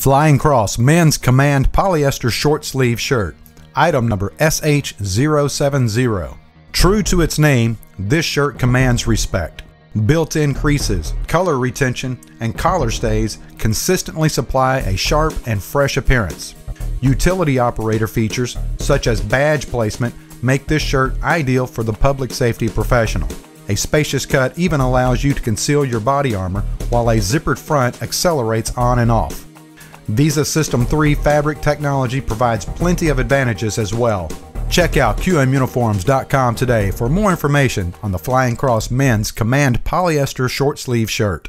Flying Cross Men's Command Polyester Short Sleeve Shirt, item number SH070. True to its name, this shirt commands respect. Built-in creases, color retention, and collar stays consistently supply a sharp and fresh appearance. Utility operator features, such as badge placement, make this shirt ideal for the public safety professional. A spacious cut even allows you to conceal your body armor, while a zippered front accelerates on and off. VISA System 3 fabric technology provides plenty of advantages as well. Check out QMUniforms.com today for more information on the Flying Cross men's Command polyester short sleeve shirt.